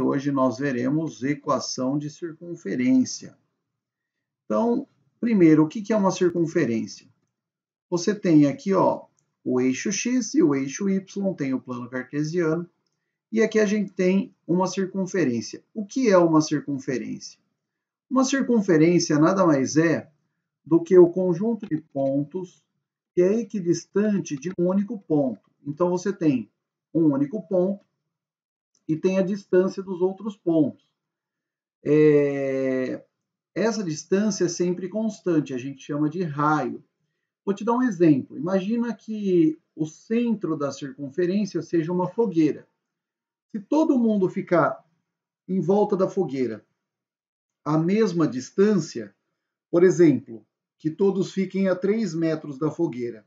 Hoje nós veremos equação de circunferência. Então, primeiro, o que é uma circunferência? Você tem aqui ó, o eixo x e o eixo y, tem o plano cartesiano, e aqui a gente tem uma circunferência. O que é uma circunferência? Uma circunferência nada mais é do que o conjunto de pontos que é equidistante de um único ponto. Então, você tem um único ponto e tem a distância dos outros pontos. É... Essa distância é sempre constante, a gente chama de raio. Vou te dar um exemplo. Imagina que o centro da circunferência seja uma fogueira. Se todo mundo ficar em volta da fogueira a mesma distância, por exemplo, que todos fiquem a 3 metros da fogueira.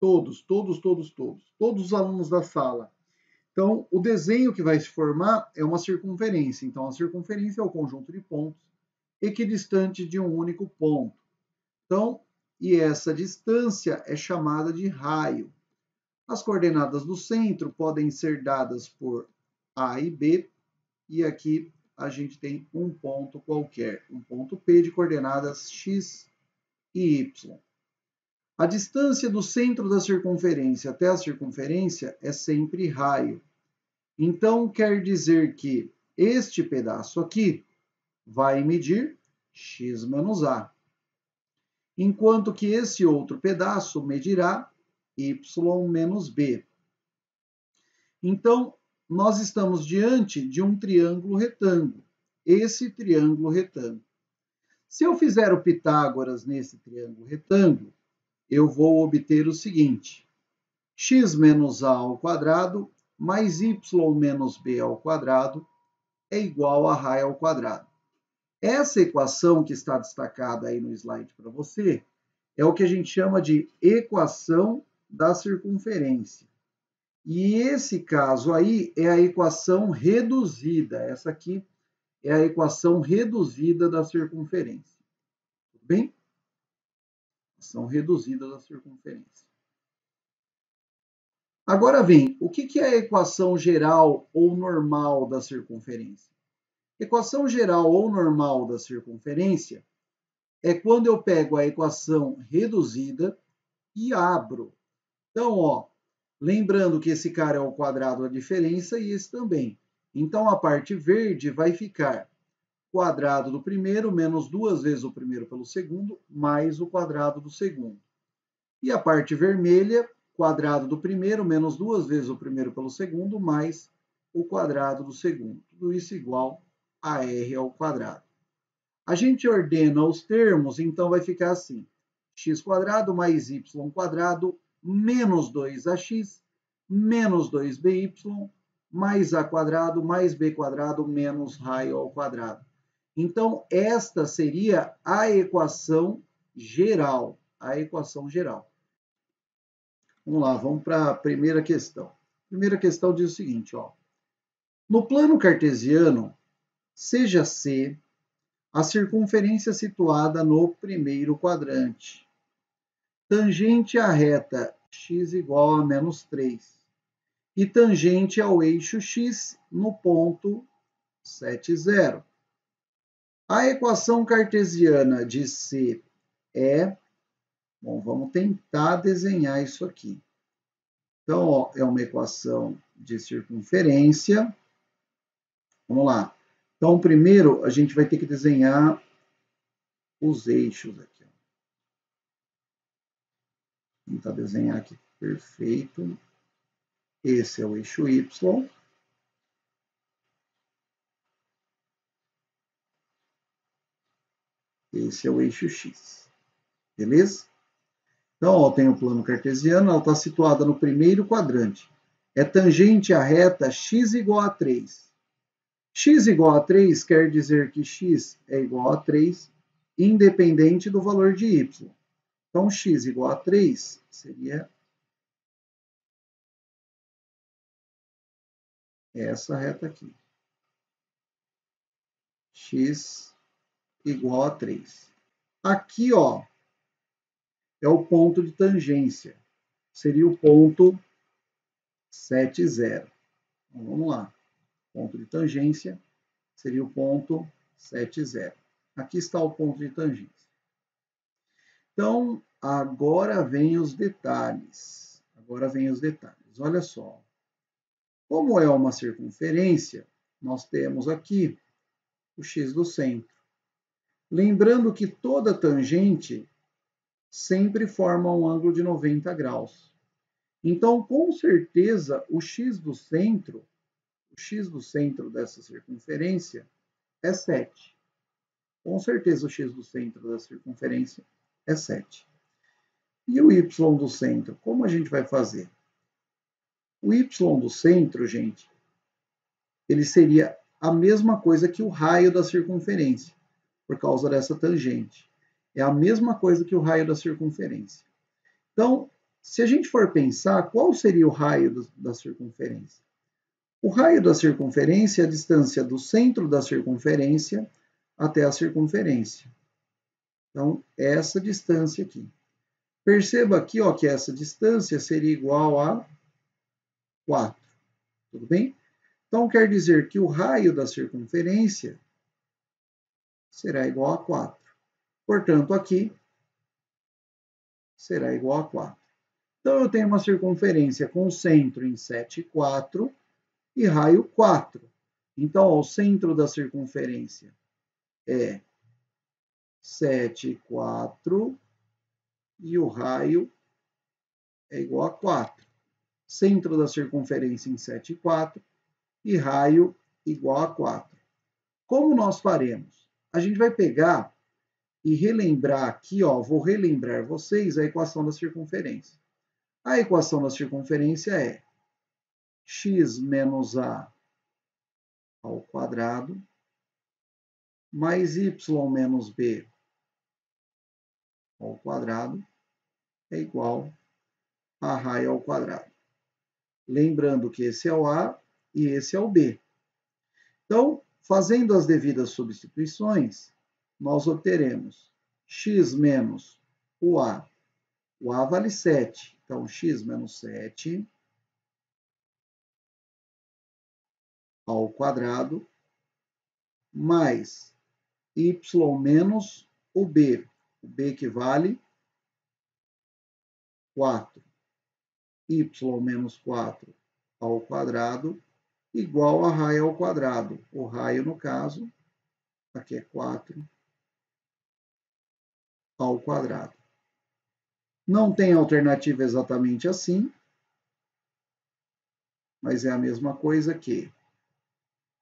Todos, todos, todos, todos. Todos os alunos da sala então, o desenho que vai se formar é uma circunferência. Então, a circunferência é o conjunto de pontos equidistante de um único ponto. Então, e essa distância é chamada de raio. As coordenadas do centro podem ser dadas por A e B, e aqui a gente tem um ponto qualquer, um ponto P de coordenadas x e y. A distância do centro da circunferência até a circunferência é sempre raio. Então, quer dizer que este pedaço aqui vai medir x menos a, enquanto que esse outro pedaço medirá y menos b. Então, nós estamos diante de um triângulo retângulo, esse triângulo retângulo. Se eu fizer o Pitágoras nesse triângulo retângulo, eu vou obter o seguinte, x menos a ao quadrado mais y menos b ao quadrado é igual a raio ao quadrado. Essa equação que está destacada aí no slide para você é o que a gente chama de equação da circunferência. E esse caso aí é a equação reduzida. Essa aqui é a equação reduzida da circunferência. Tudo bem? Equação reduzida da circunferência. Agora vem, o que é a equação geral ou normal da circunferência? Equação geral ou normal da circunferência é quando eu pego a equação reduzida e abro. Então, ó, lembrando que esse cara é o quadrado da diferença e esse também. Então, a parte verde vai ficar quadrado do primeiro menos duas vezes o primeiro pelo segundo, mais o quadrado do segundo. E a parte vermelha quadrado do primeiro menos duas vezes o primeiro pelo segundo, mais o quadrado do segundo. Tudo isso igual a r ao quadrado. A gente ordena os termos, então vai ficar assim. x quadrado mais y quadrado menos 2ax menos 2by mais a quadrado mais b quadrado menos raio ao quadrado. Então, esta seria a equação geral. A equação geral. Vamos lá, vamos para a primeira questão. A primeira questão diz o seguinte, ó. No plano cartesiano, seja C a circunferência situada no primeiro quadrante, tangente à reta x igual a menos 3 e tangente ao eixo x no ponto 7, 0. A equação cartesiana de C é Bom, vamos tentar desenhar isso aqui. Então, ó, é uma equação de circunferência. Vamos lá. Então, primeiro, a gente vai ter que desenhar os eixos aqui. Ó. Vou tentar desenhar aqui. Perfeito. Esse é o eixo Y. Esse é o eixo X. Beleza? Então, ó, tem o plano cartesiano, ela está situada no primeiro quadrante. É tangente à reta x igual a 3. x igual a 3 quer dizer que x é igual a 3, independente do valor de y. Então, x igual a 3 seria essa reta aqui. x igual a 3. Aqui, ó, é o ponto de tangência. Seria o ponto 7, 0. Então, vamos lá. ponto de tangência seria o ponto 7, 0. Aqui está o ponto de tangência. Então, agora vem os detalhes. Agora vem os detalhes. Olha só. Como é uma circunferência, nós temos aqui o x do centro. Lembrando que toda tangente sempre forma um ângulo de 90 graus. Então, com certeza, o x do centro, o x do centro dessa circunferência é 7. Com certeza, o x do centro da circunferência é 7. E o y do centro, como a gente vai fazer? O y do centro, gente, ele seria a mesma coisa que o raio da circunferência, por causa dessa tangente. É a mesma coisa que o raio da circunferência. Então, se a gente for pensar, qual seria o raio da circunferência? O raio da circunferência é a distância do centro da circunferência até a circunferência. Então, essa distância aqui. Perceba aqui ó, que essa distância seria igual a 4. Tudo bem? Então, quer dizer que o raio da circunferência será igual a 4. Portanto, aqui será igual a 4. Então, eu tenho uma circunferência com centro em 7,4 e raio 4. Então, ó, o centro da circunferência é 7,4 e o raio é igual a 4. Centro da circunferência em 7,4 e raio igual a 4. Como nós faremos? A gente vai pegar e relembrar aqui, ó, vou relembrar vocês a equação da circunferência. A equação da circunferência é x menos a ao quadrado mais y menos b ao quadrado é igual a raio ao quadrado. Lembrando que esse é o A e esse é o B. Então, fazendo as devidas substituições, nós obteremos x menos o A. O A vale 7, então x menos 7 ao quadrado mais y menos o B. O B que vale 4. y menos 4 ao quadrado igual a raio ao quadrado. O raio, no caso, aqui é 4 ao quadrado. Não tem alternativa exatamente assim, mas é a mesma coisa que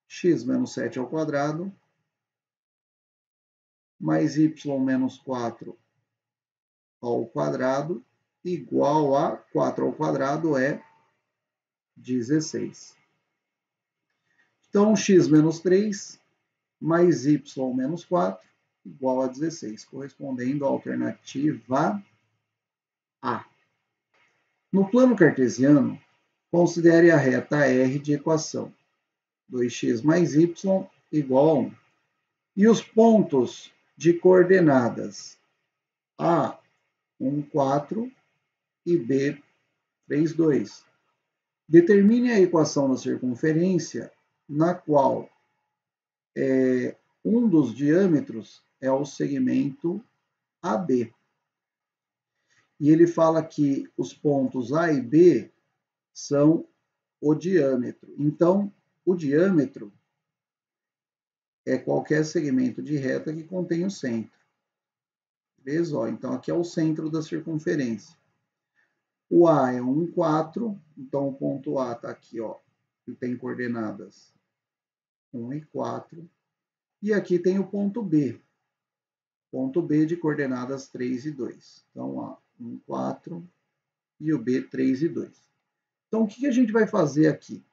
x menos 7 ao quadrado mais y menos 4 ao quadrado igual a 4 ao quadrado é 16. Então, x menos 3 mais y menos 4 igual a 16, correspondendo à alternativa A. No plano cartesiano, considere a reta R de equação 2x mais y igual a 1. E os pontos de coordenadas A, 1, 4 e B, 3, 2. Determine a equação da circunferência na qual é, um dos diâmetros é o segmento AB. E ele fala que os pontos A e B são o diâmetro. Então, o diâmetro é qualquer segmento de reta que contém o centro. Beleza? Então, aqui é o centro da circunferência. O A é 1, 4, então o ponto A está aqui, ó, que tem coordenadas 1 e 4. E aqui tem o ponto B, ponto B de coordenadas 3 e 2. Então, ó, 1, 4 e o B, 3 e 2. Então, o que a gente vai fazer aqui?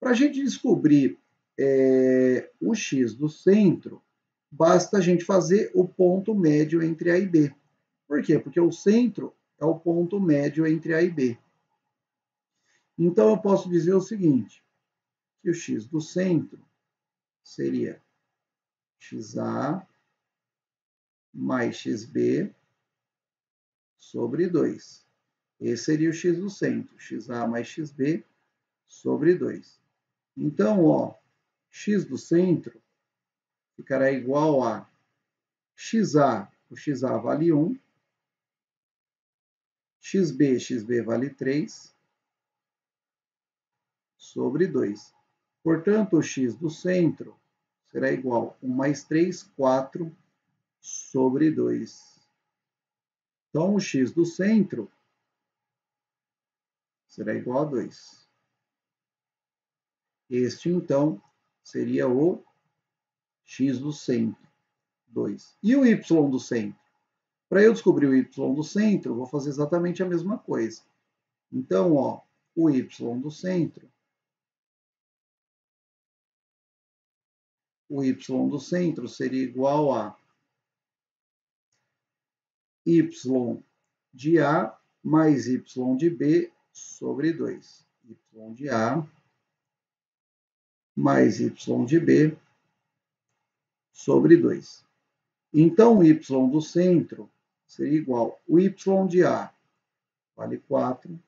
Para a gente descobrir é, o x do centro, basta a gente fazer o ponto médio entre A e B. Por quê? Porque o centro é o ponto médio entre A e B. Então, eu posso dizer o seguinte, que o x do centro seria xa mais xb sobre 2. Esse seria o x do centro, xa mais xb sobre 2. Então, ó, x do centro ficará igual a xa, o xa vale 1, xb, xb vale 3, sobre 2. Portanto, o x do centro será igual a 1 mais 3, 4 sobre 2. Então, o x do centro será igual a 2. Este, então, seria o x do centro, 2. E o y do centro? Para eu descobrir o y do centro, vou fazer exatamente a mesma coisa. Então, ó, o y do centro, o y do centro seria igual a y de A mais y de B sobre 2. y de A mais y de B sobre 2. Então, o y do centro seria igual o y de A vale 4,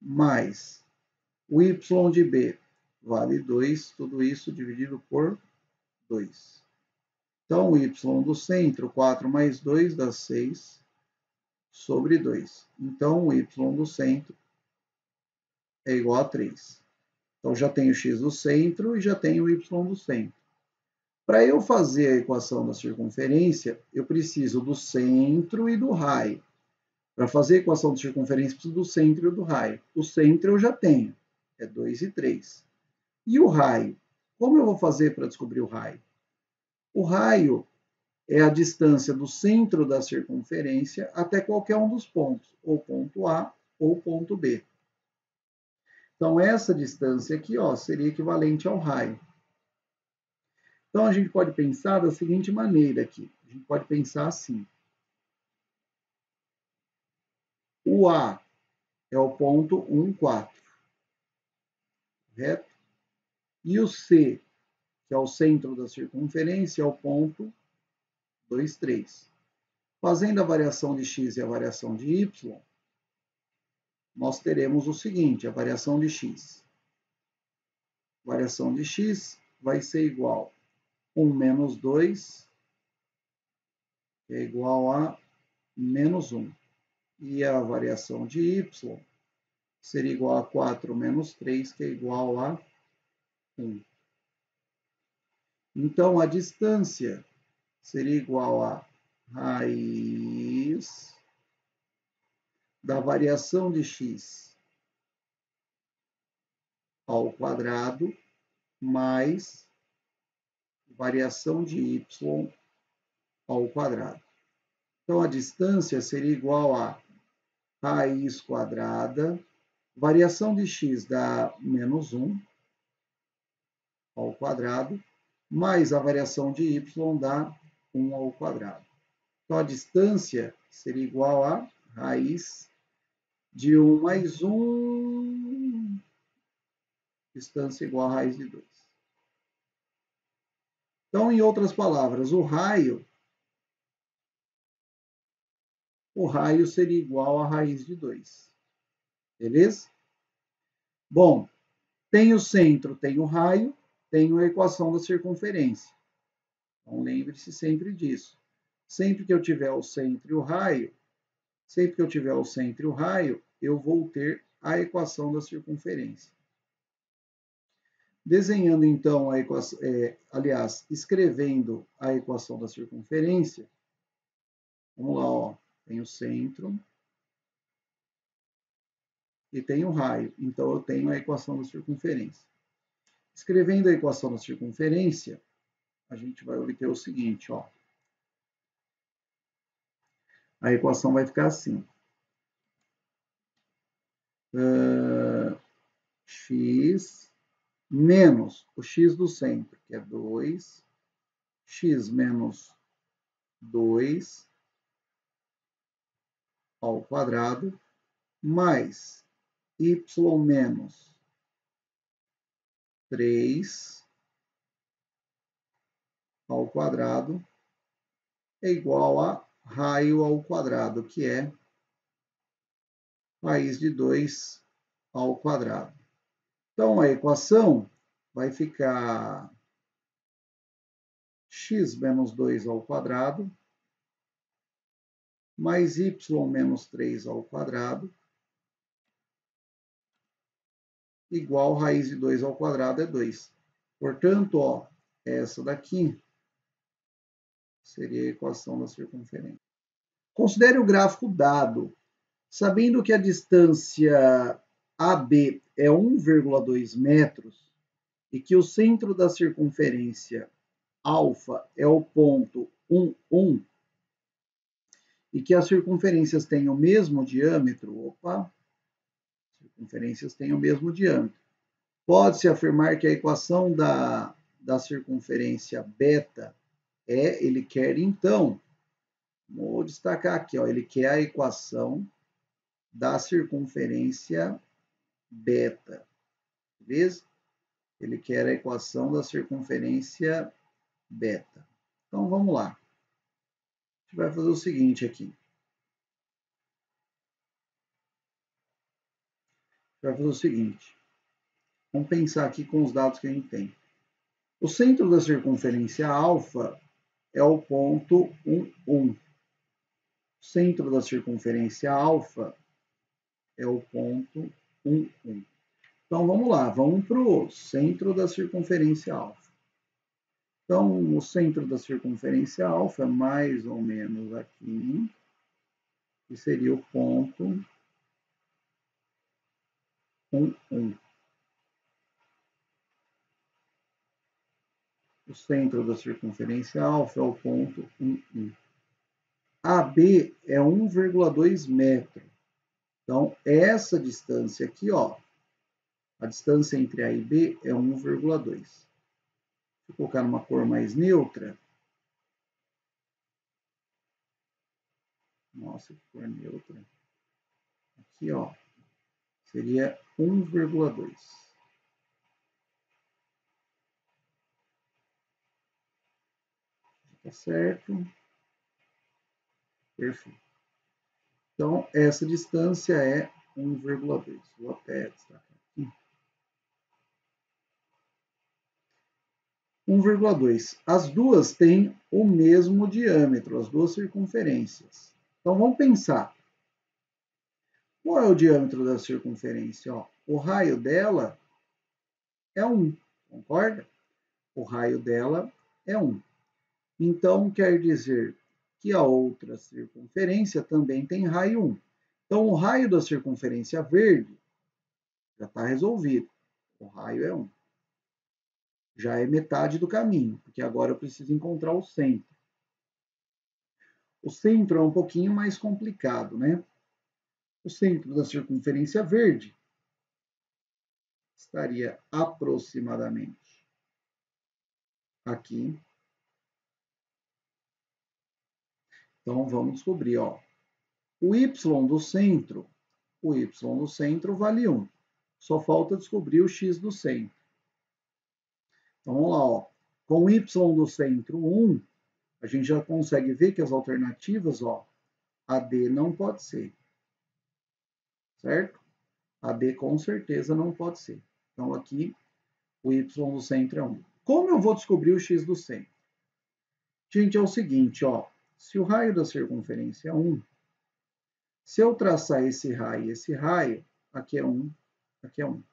mais o y de B vale 2, tudo isso dividido por 2. Então, o y do centro, 4 mais 2 dá 6 sobre 2. Então, o y do centro é igual a 3. Então, já tenho x do centro e já tenho y do centro. Para eu fazer a equação da circunferência, eu preciso do centro e do raio. Para fazer a equação de circunferência, eu preciso do centro e do raio. O centro eu já tenho, é 2 e 3. E o raio? Como eu vou fazer para descobrir o raio? O raio é a distância do centro da circunferência até qualquer um dos pontos, ou ponto A ou ponto B. Então, essa distância aqui ó, seria equivalente ao raio. Então, a gente pode pensar da seguinte maneira aqui. A gente pode pensar assim. O A é o ponto 1, 4. Correto? E o C, que é o centro da circunferência, é o ponto 2, 3. Fazendo a variação de x e a variação de y, nós teremos o seguinte, a variação de x. A variação de x vai ser igual 1 menos 2 é igual a menos 1. E a variação de y seria igual a 4 menos 3, que é igual a 1. Então, a distância seria igual a raiz da variação de x ao quadrado mais variação de y ao quadrado. Então, a distância seria igual a raiz quadrada, variação de x dá menos 1 ao quadrado, mais a variação de y dá 1 ao quadrado. Então, a distância seria igual a raiz de 1 mais 1, distância igual a raiz de 2. Então, em outras palavras, o raio o raio seria igual a raiz de 2. Beleza? Bom, tem o centro, tem o raio, tem a equação da circunferência. Então, lembre-se sempre disso. Sempre que eu tiver o centro e o raio, sempre que eu tiver o centro e o raio, eu vou ter a equação da circunferência. Desenhando então a equação, é, aliás, escrevendo a equação da circunferência, vamos lá, ó, tem o centro e tem o raio, então eu tenho a equação da circunferência. Escrevendo a equação da circunferência, a gente vai obter o seguinte, ó. A equação vai ficar assim. Uh, x menos o x do centro, que é 2, x menos 2 ao quadrado, mais y menos 3 ao quadrado é igual a raio ao quadrado, que é raiz de 2 ao quadrado. Então, a equação vai ficar x menos 2 ao quadrado, mais y menos 3 ao quadrado, igual raiz de 2 ao quadrado é 2. Portanto, ó, essa daqui seria a equação da circunferência. Considere o gráfico dado. Sabendo que a distância AB é 1,2 metros e que o centro da circunferência alfa é o ponto 1, 1, e que as circunferências têm o mesmo diâmetro, opa, circunferências têm o mesmo diâmetro. Pode-se afirmar que a equação da, da circunferência beta é, ele quer então, vou destacar aqui, ó, ele quer a equação da circunferência beta, beleza? Ele quer a equação da circunferência beta. Então, vamos lá. A gente vai fazer o seguinte aqui. Vai fazer o seguinte. Vamos pensar aqui com os dados que a gente tem. O centro da circunferência alfa é o ponto 1, 1. O centro da circunferência alfa é o ponto 1, 1. Então, vamos lá. Vamos para o centro da circunferência alfa. Então, o centro da circunferência alfa é mais ou menos aqui, que seria o ponto 1, 1. O centro da circunferência alfa é o ponto 1, 1. AB é 1,2 metro. Então, essa distância aqui, ó, a distância entre A e B é 1,2. Vou colocar numa cor mais neutra. Nossa, que cor neutra. Aqui, ó, seria 1,2. Tá certo? Perfeito. Então, essa distância é 1,2. Vou até destacar. 1,2. As duas têm o mesmo diâmetro, as duas circunferências. Então vamos pensar. Qual é o diâmetro da circunferência? Ó, o raio dela é 1, concorda? O raio dela é 1. Então quer dizer que a outra circunferência também tem raio 1. Então o raio da circunferência verde já está resolvido. O raio é 1 já é metade do caminho, porque agora eu preciso encontrar o centro. O centro é um pouquinho mais complicado, né? O centro da circunferência verde estaria aproximadamente aqui. Então, vamos descobrir, ó. O y do centro, o y do centro vale 1. Só falta descobrir o x do centro. Então, vamos lá, ó. Com y do centro 1, a gente já consegue ver que as alternativas, ó, AD não pode ser. Certo? AD com certeza não pode ser. Então, aqui, o y do centro é 1. Como eu vou descobrir o x do centro? Gente, é o seguinte, ó. Se o raio da circunferência é 1, se eu traçar esse raio e esse raio, aqui é 1, aqui é 1.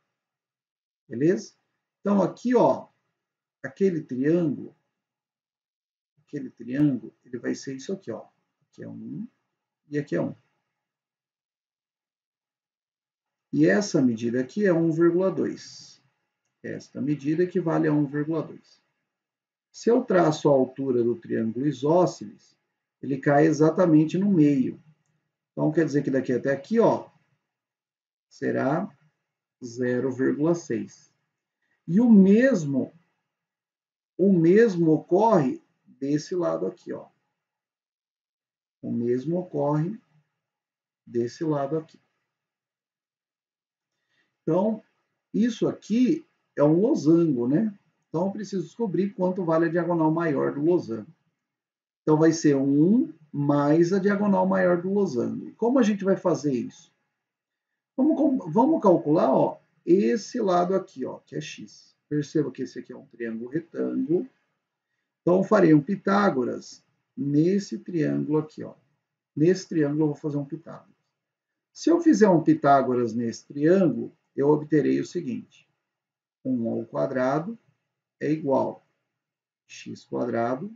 Beleza? Então, aqui, ó, aquele triângulo, aquele triângulo, ele vai ser isso aqui, ó. Aqui é 1 e aqui é 1. E essa medida aqui é 1,2. Esta medida equivale a 1,2. Se eu traço a altura do triângulo isósceles, ele cai exatamente no meio. Então, quer dizer que daqui até aqui, ó, será 0,6. E o mesmo o mesmo ocorre desse lado aqui, ó. O mesmo ocorre desse lado aqui. Então, isso aqui é um losango, né? Então, eu preciso descobrir quanto vale a diagonal maior do losango. Então, vai ser 1 mais a diagonal maior do losango. Como a gente vai fazer isso? Vamos, vamos calcular ó, esse lado aqui, ó, que é x. Perceba que esse aqui é um triângulo retângulo. Então, farei um Pitágoras nesse triângulo aqui. Ó. Nesse triângulo, eu vou fazer um Pitágoras. Se eu fizer um Pitágoras nesse triângulo, eu obterei o seguinte. 1 ao quadrado é igual a x quadrado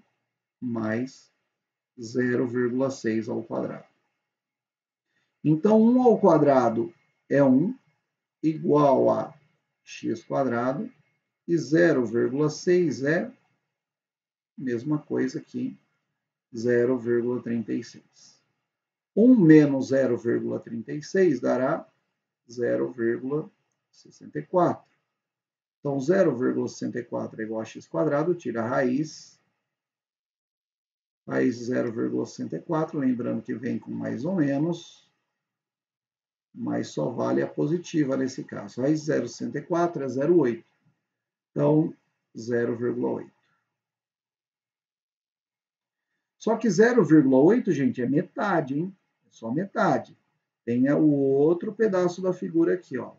mais 0,6 ao quadrado. Então, 1 ao quadrado é 1, igual a x quadrado, e 0,6 é mesma coisa que 0,36. 1 menos 0,36 dará 0,64. Então, 0,64 é igual a x quadrado, tira a raiz. Raiz de 0,64, lembrando que vem com mais ou menos, mas só vale a positiva nesse caso. Raiz de 0,64 é 0,8. Então, 0,8. Só que 0,8, gente, é metade, hein? É só metade. Tem o outro pedaço da figura aqui, ó.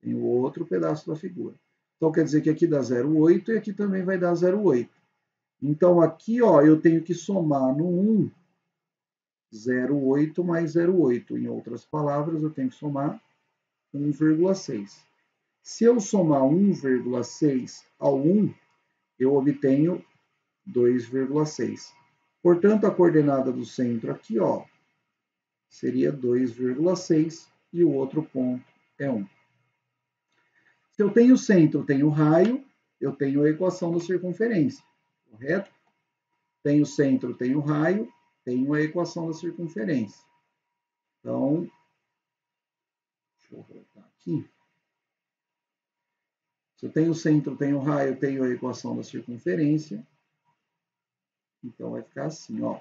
Tem o outro pedaço da figura. Então, quer dizer que aqui dá 0,8 e aqui também vai dar 0,8. Então, aqui, ó, eu tenho que somar no 1, 0,8 mais 0,8. Em outras palavras, eu tenho que somar 1,6. Se eu somar 1,6 ao 1, eu obtenho 2,6. Portanto, a coordenada do centro aqui, ó, seria 2,6 e o outro ponto é 1. Se eu tenho centro, tenho raio, eu tenho a equação da circunferência, correto? Tenho centro, tenho raio, tenho a equação da circunferência. Então, deixa eu voltar aqui. Se eu tenho centro, tenho raio, tenho a equação da circunferência. Então, vai ficar assim, ó.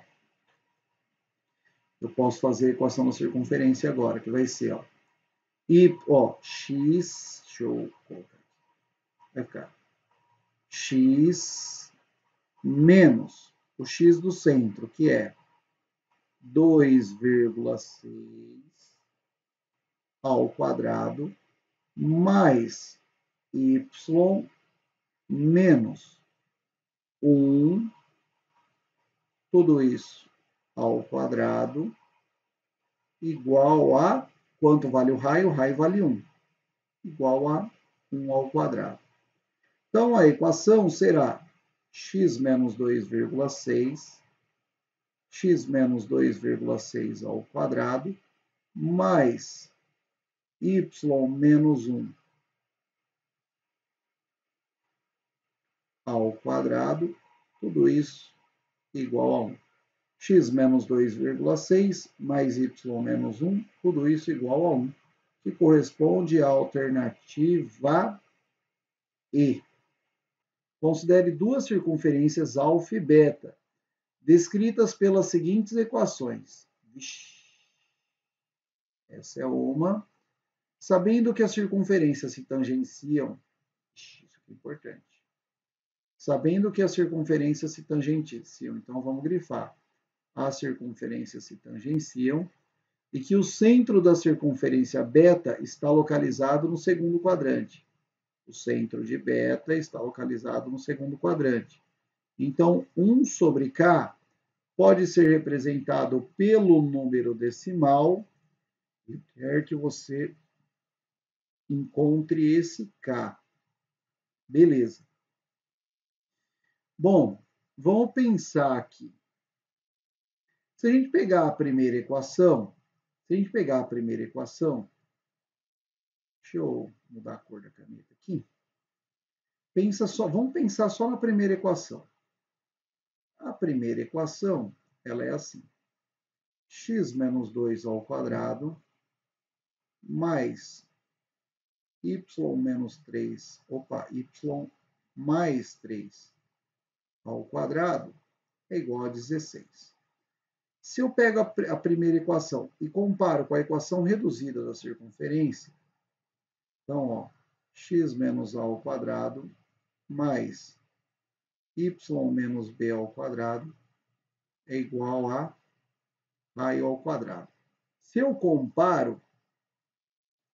Eu posso fazer a equação da circunferência agora, que vai ser, ó, e, ó, x, deixa eu colocar aqui, vai ficar x menos o x do centro, que é 2,6 ao quadrado, mais y menos 1, tudo isso ao quadrado, igual a Quanto vale o raio? O raio vale 1, igual a 1 ao quadrado. Então, a equação será x menos 2,6, x menos 2,6 ao quadrado, mais y menos 1 ao quadrado, tudo isso igual a 1 x menos 2,6 mais y menos 1, tudo isso igual a 1, que corresponde à alternativa E. Considere duas circunferências alfa e beta, descritas pelas seguintes equações. Essa é uma. Sabendo que as circunferências se tangenciam, isso é importante. Sabendo que as circunferências se tangenciam, então vamos grifar as circunferências se tangenciam e que o centro da circunferência beta está localizado no segundo quadrante. O centro de beta está localizado no segundo quadrante. Então, 1 sobre k pode ser representado pelo número decimal, e quer que você encontre esse k. Beleza. Bom, vamos pensar aqui. Se a gente pegar a primeira equação, se a gente pegar a primeira equação, deixa eu mudar a cor da caneta aqui. Pensa só, vamos pensar só na primeira equação. A primeira equação, ela é assim: x menos 2 ao quadrado mais y menos 3, opa, y mais 3 ao quadrado é igual a 16. Se eu pego a, primeira equação e comparo com a equação reduzida da circunferência, então, ó, x menos a ao quadrado mais y menos b ao quadrado é igual a raio ao quadrado. Se eu comparo,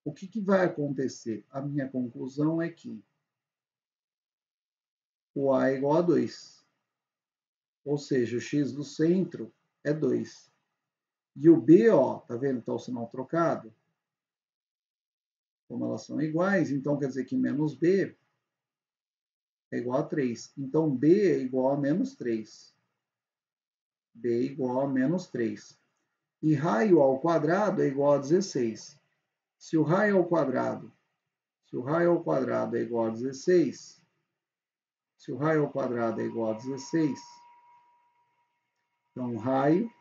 o que, que vai acontecer? A minha conclusão é que o A é igual a 2. Ou seja, o x do centro é 2. E o B, ó, tá vendo? Tá o sinal trocado. Como elas são iguais, então quer dizer que menos B é igual a 3. Então, B é igual a menos 3. B é igual a menos 3. E raio ao quadrado é igual a 16. Se o raio ao quadrado, se o raio ao quadrado é igual a 16, se o raio ao quadrado é igual a 16, então raio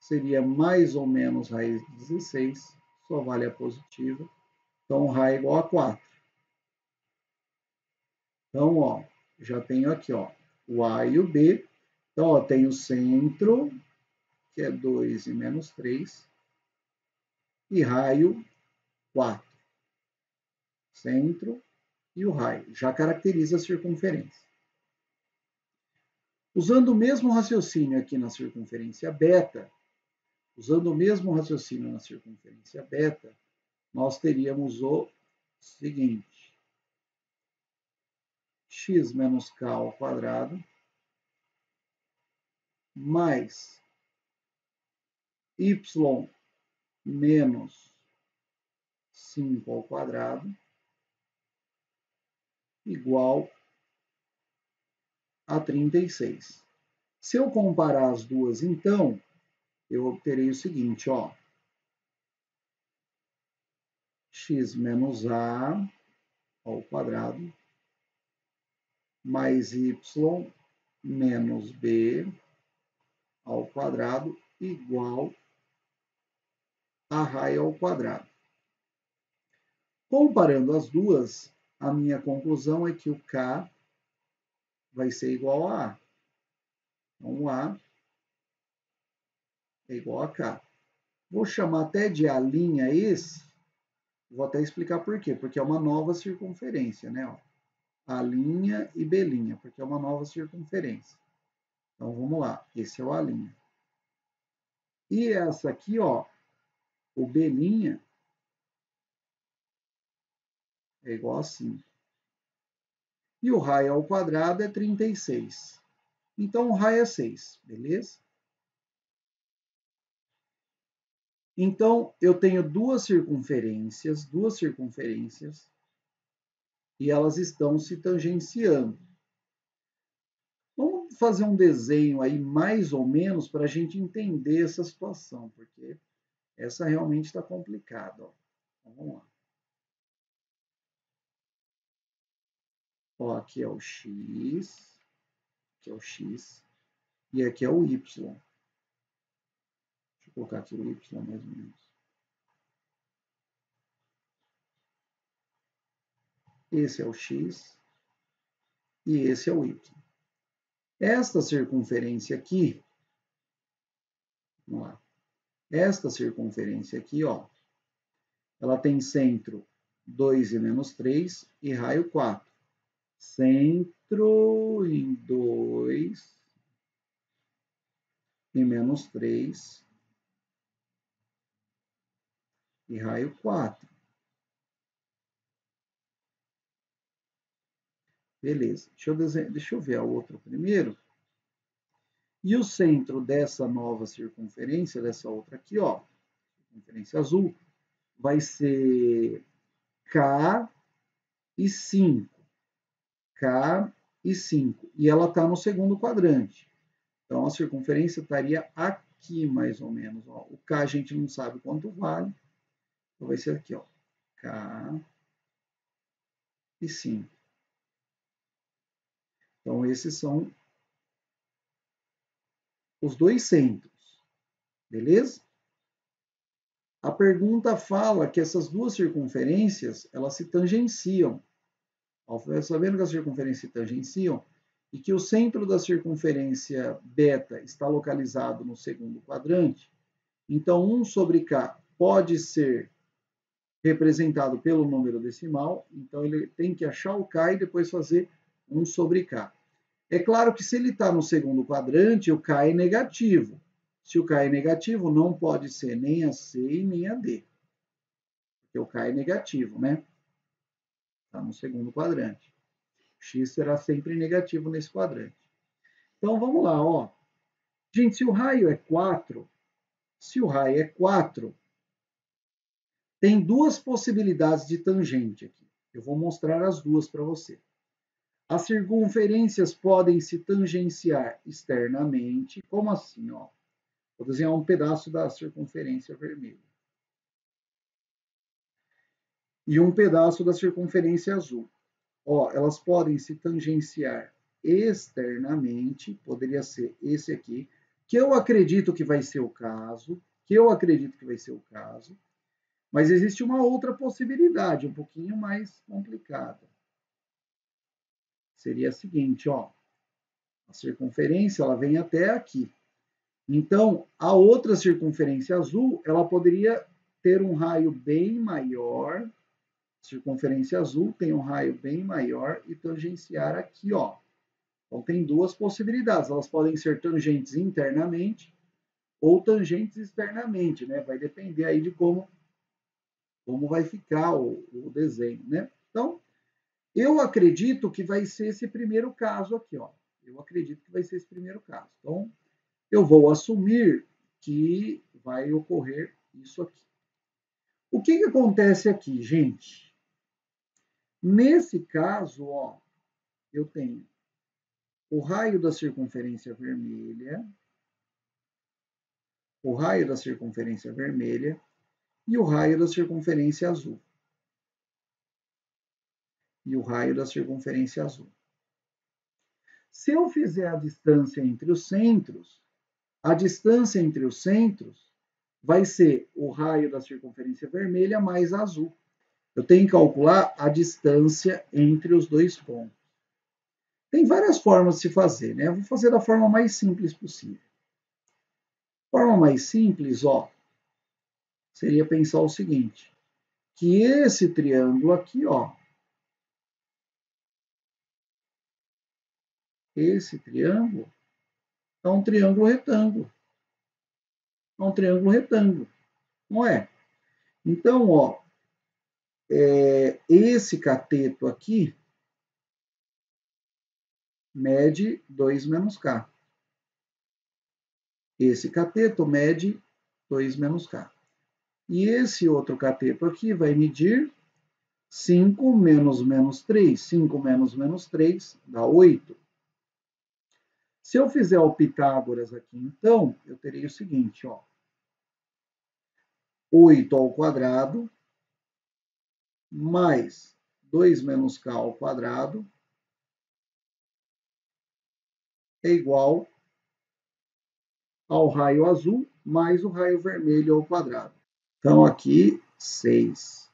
seria mais ou menos raiz de 16, só vale a positiva. Então, raio é igual a 4. Então, ó, já tenho aqui, ó, o A e o B. Então, ó, tem o centro, que é 2 e menos 3, e raio 4. Centro e o raio. Já caracteriza a circunferência. Usando o mesmo raciocínio aqui na circunferência beta, usando o mesmo raciocínio na circunferência beta, nós teríamos o seguinte. X menos k ao quadrado mais y menos 5 ao quadrado igual a 36. Se eu comparar as duas, então, eu obterei o seguinte, ó. x menos a ao quadrado mais y menos b ao quadrado igual a raio ao quadrado. Comparando as duas, a minha conclusão é que o k vai ser igual a a. Então, a é igual a k. Vou chamar até de a' esse, vou até explicar por quê, porque é uma nova circunferência, né? Ó. A' e B', porque é uma nova circunferência. Então, vamos lá. Esse é o A'. E essa aqui, ó, o B' é igual a 5. E o raio ao quadrado é 36. Então, o raio é 6, beleza? Então, eu tenho duas circunferências, duas circunferências, e elas estão se tangenciando. Vamos fazer um desenho aí mais ou menos para a gente entender essa situação, porque essa realmente está complicada. Então, vamos lá. Ó, aqui é o x, aqui é o x, e aqui é o y. Deixa eu colocar aqui o y mais ou menos. Esse é o x e esse é o y. Esta circunferência aqui, vamos lá, esta circunferência aqui, ó, ela tem centro 2 e menos 3 e raio 4 centro em 2 e menos 3 e raio 4. Beleza, deixa eu, desenhar, deixa eu ver a outra primeiro. E o centro dessa nova circunferência, dessa outra aqui, ó, circunferência azul, vai ser K e 5. K e 5. E ela está no segundo quadrante. Então, a circunferência estaria aqui, mais ou menos. Ó. O K a gente não sabe quanto vale. Então, vai ser aqui, ó. K e 5. Então, esses são os dois centros. Beleza? A pergunta fala que essas duas circunferências, elas se tangenciam sabendo que as circunferências tangenciam e que o centro da circunferência beta está localizado no segundo quadrante, então 1 sobre k pode ser representado pelo número decimal, então ele tem que achar o k e depois fazer 1 sobre k. É claro que se ele está no segundo quadrante, o k é negativo. Se o k é negativo, não pode ser nem a C e nem a D. Porque o k é negativo, né? Está no segundo quadrante. x será sempre negativo nesse quadrante. Então, vamos lá, ó. Gente, se o raio é 4, se o raio é 4, tem duas possibilidades de tangente aqui. Eu vou mostrar as duas para você. As circunferências podem se tangenciar externamente. Como assim? Ó? Vou desenhar um pedaço da circunferência vermelha. E um pedaço da circunferência azul. Ó, elas podem se tangenciar externamente, poderia ser esse aqui, que eu acredito que vai ser o caso, que eu acredito que vai ser o caso, mas existe uma outra possibilidade, um pouquinho mais complicada. Seria a seguinte, ó, a circunferência ela vem até aqui. Então, a outra circunferência azul, ela poderia ter um raio bem maior, circunferência azul tem um raio bem maior e tangenciar aqui, ó. Então, tem duas possibilidades. Elas podem ser tangentes internamente ou tangentes externamente, né? Vai depender aí de como, como vai ficar o, o desenho, né? Então, eu acredito que vai ser esse primeiro caso aqui, ó. Eu acredito que vai ser esse primeiro caso. Então, eu vou assumir que vai ocorrer isso aqui. O que, que acontece aqui, gente? Nesse caso, ó, eu tenho o raio da circunferência vermelha, o raio da circunferência vermelha e o raio da circunferência azul. E o raio da circunferência azul. Se eu fizer a distância entre os centros, a distância entre os centros vai ser o raio da circunferência vermelha mais azul. Eu tenho que calcular a distância entre os dois pontos. Tem várias formas de se fazer, né? Eu vou fazer da forma mais simples possível. Forma mais simples, ó, seria pensar o seguinte, que esse triângulo aqui, ó, esse triângulo é um triângulo retângulo. É um triângulo retângulo, não é? Então, ó, é, esse cateto aqui mede 2 menos K. Esse cateto mede 2 menos K. E esse outro cateto aqui vai medir 5 menos menos 3. 5 menos menos 3 dá 8. Se eu fizer o Pitágoras aqui, então, eu terei o seguinte, ó. 8 ao quadrado mais 2 menos k ao quadrado é igual ao raio azul mais o raio vermelho ao quadrado. Então, aqui, 6.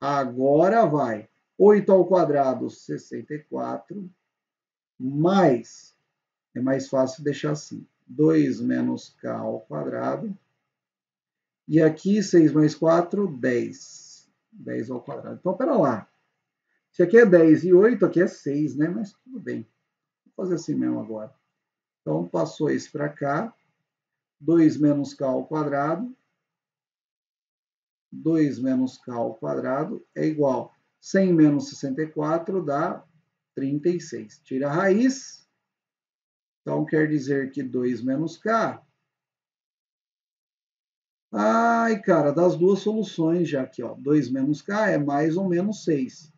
Agora vai 8 ao quadrado, 64, mais, é mais fácil deixar assim, 2 menos k ao quadrado, e aqui 6 mais 4, 10. 10 ao quadrado. Então, pera lá. Se aqui é 10 e 8, aqui é 6, né? Mas tudo bem fazer assim mesmo agora. Então, passou esse para cá. 2 menos k ao quadrado. 2 menos k ao quadrado é igual 100 menos 64 dá 36. Tira a raiz. Então, quer dizer que 2 menos k. Ai, cara, das duas soluções já aqui, ó. 2 menos k é mais ou menos 6.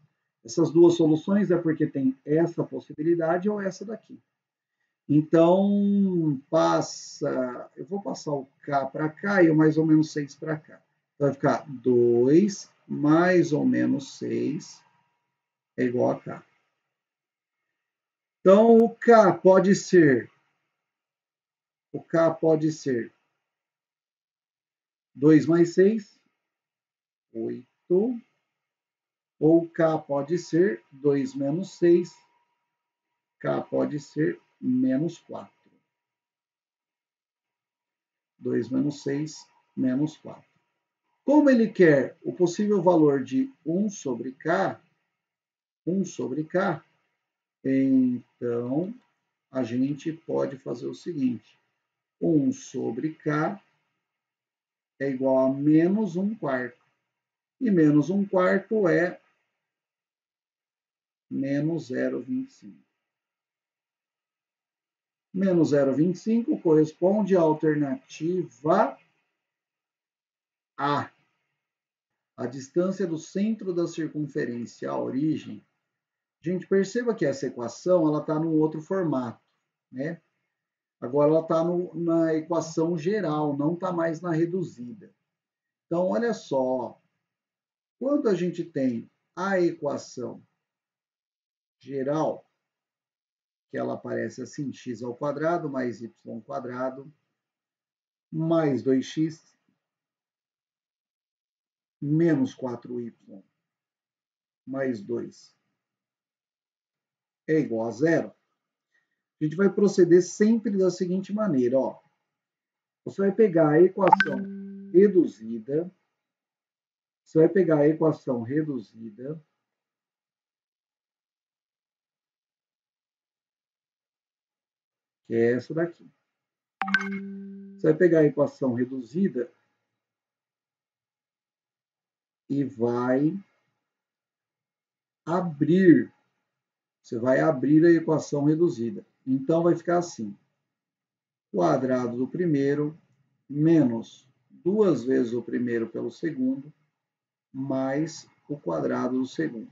Essas duas soluções é porque tem essa possibilidade ou essa daqui. Então, passa, eu vou passar o K para cá e o mais ou menos 6 para cá. Então, vai ficar 2 mais ou menos 6 é igual a K. Então, o K pode ser, o K pode ser 2 mais 6, 8 ou K pode ser 2 menos 6, K pode ser menos 4. 2 menos 6, menos 4. Como ele quer o possível valor de 1 sobre K, 1 sobre K, então a gente pode fazer o seguinte: 1 sobre K é igual a menos 1 quarto. E menos 1 quarto é menos 0,25. Menos 0,25 corresponde à alternativa A. A distância do centro da circunferência à origem. Gente, perceba que essa equação está num outro formato, né? Agora ela está na equação geral, não está mais na reduzida. Então, olha só, quando a gente tem a equação geral, que ela aparece assim, x ao quadrado mais y quadrado mais 2x menos 4y mais 2 é igual a zero, a gente vai proceder sempre da seguinte maneira, ó. Você vai pegar a equação reduzida, você vai pegar a equação reduzida, que é essa daqui. Você vai pegar a equação reduzida e vai abrir. Você vai abrir a equação reduzida. Então, vai ficar assim. Quadrado do primeiro menos duas vezes o primeiro pelo segundo, mais o quadrado do segundo.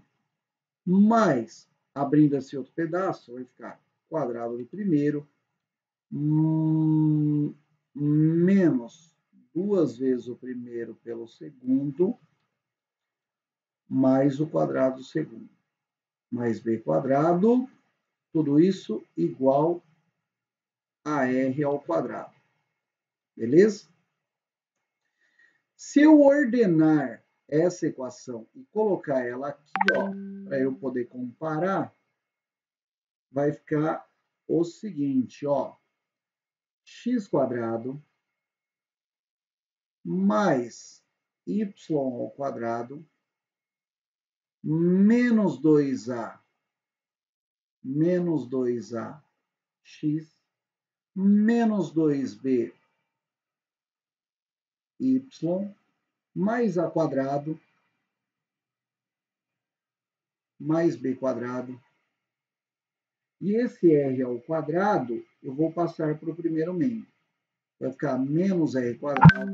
Mais, abrindo esse outro pedaço, vai ficar quadrado do primeiro hum, menos duas vezes o primeiro pelo segundo, mais o quadrado do segundo, mais b quadrado tudo isso igual a r ao quadrado. Beleza? Se eu ordenar essa equação e colocar ela aqui, para eu poder comparar, vai ficar o seguinte, ó, x quadrado mais y ao quadrado menos 2a menos 2a x menos 2b y mais a quadrado mais b quadrado. E esse r ao quadrado eu vou passar para o primeiro membro. Vai ficar menos r quadrado.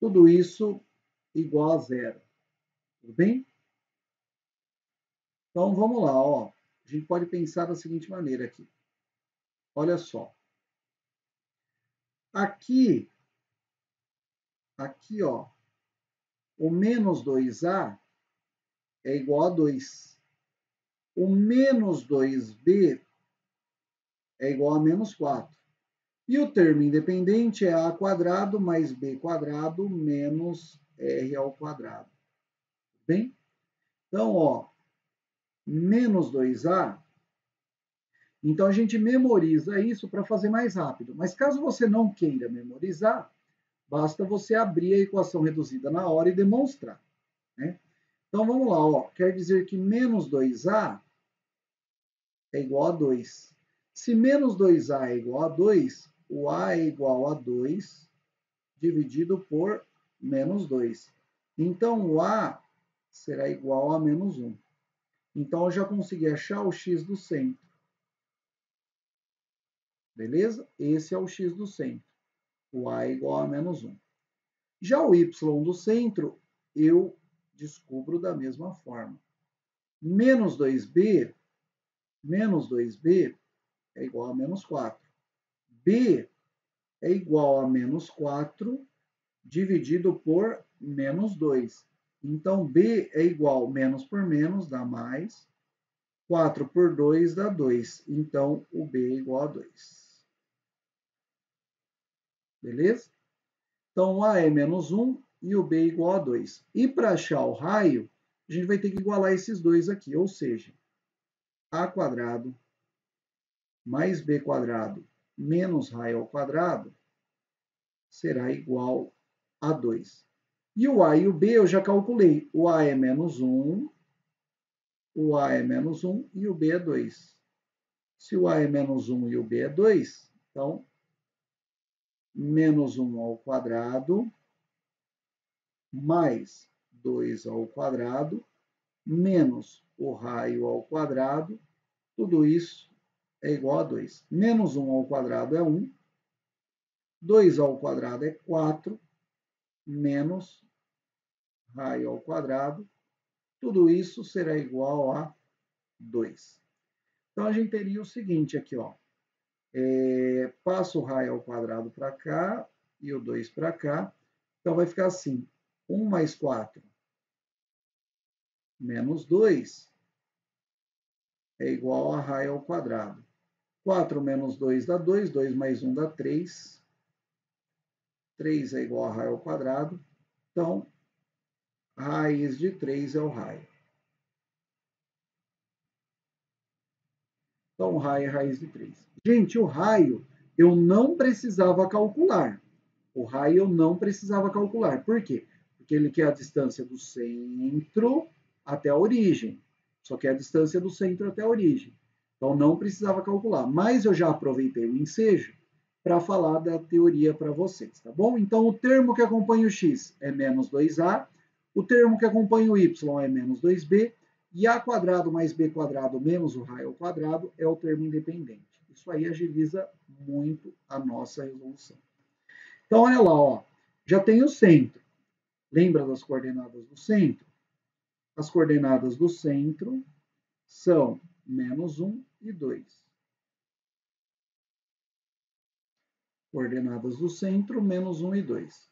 Tudo isso igual a zero. Tudo bem? Então, vamos lá, ó. A gente pode pensar da seguinte maneira aqui. Olha só. Aqui, aqui, ó, o menos 2A é igual a 2. O menos 2B é igual a menos 4. E o termo independente é A quadrado mais B quadrado menos R ao quadrado. Bem? Então, ó, menos 2A. Então, a gente memoriza isso para fazer mais rápido. Mas caso você não queira memorizar, basta você abrir a equação reduzida na hora e demonstrar. Né? Então, vamos lá. Ó. Quer dizer que menos 2A é igual a 2. Se menos 2A é igual a 2, o A é igual a 2 dividido por menos 2. Então, o A será igual a menos 1. Então, eu já consegui achar o x do centro. Beleza? Esse é o x do centro. O a é igual a menos 1. Já o y do centro, eu descubro da mesma forma. Menos 2b, menos 2b é igual a menos 4. b é igual a menos 4 dividido por menos 2. Então, B é igual menos por menos, dá mais. 4 por 2 dá 2. Então, o B é igual a 2. Beleza? Então, o A é menos 1 e o B é igual a 2. E para achar o raio, a gente vai ter que igualar esses dois aqui. Ou seja, A quadrado mais B quadrado menos raio ao quadrado será igual a 2. E o A e o B eu já calculei. O A é menos 1, o A é menos 1 e o B é 2. Se o A é menos 1 e o B é 2, então, menos 1 ao quadrado mais 2 ao quadrado menos o raio ao quadrado, tudo isso é igual a 2. Menos 1 ao quadrado é 1, 2 ao quadrado é 4, menos raio ao quadrado, tudo isso será igual a 2. Então, a gente teria o seguinte aqui, ó. É, passo o raio ao quadrado para cá e o 2 para cá. Então, vai ficar assim. 1 mais 4 menos 2 é igual a raio ao quadrado. 4 menos 2 dá 2, 2 mais 1 dá 3. 3 é igual a raio ao quadrado. Então, raiz de 3 é o raio. Então, raio é raiz de 3. Gente, o raio eu não precisava calcular. O raio eu não precisava calcular. Por quê? Porque ele quer a distância do centro até a origem. Só que é a distância do centro até a origem. Então, não precisava calcular. Mas eu já aproveitei o ensejo para falar da teoria para vocês, tá bom? Então, o termo que acompanha o x é menos 2a, o termo que acompanha o y é menos 2b, e a quadrado mais b quadrado menos o raio ao quadrado é o termo independente. Isso aí agiliza muito a nossa resolução. Então, olha lá, ó, já tem o centro. Lembra das coordenadas do centro? As coordenadas do centro são menos 1 e 2. Coordenadas do centro, menos 1 e 2.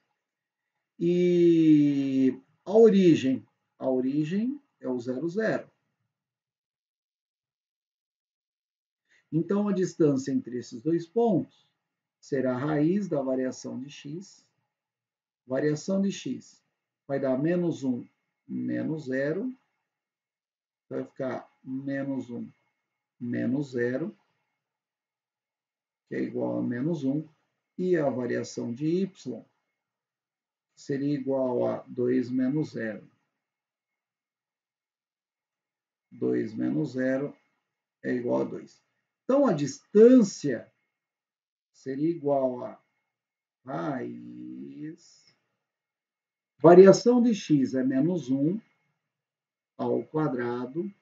E a origem, a origem é o zero, zero. Então, a distância entre esses dois pontos será a raiz da variação de x. Variação de x vai dar menos 1, menos 0. Vai ficar menos 1, menos 0, que é igual a menos 1. E a variação de y seria igual a 2 menos 0. 2 menos 0 é igual a 2. Então, a distância seria igual a raiz. Variação de x é menos 1 ao quadrado